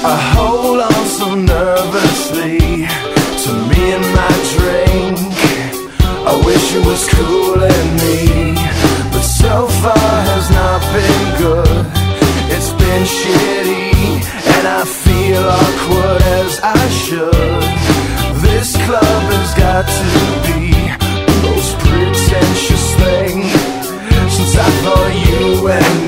I hold on so nervously to me and my drink. I wish it was cool in me, but so far has not been good. It's been shitty, and I feel awkward as I should. This club has got to be most pretentious thing since I thought you and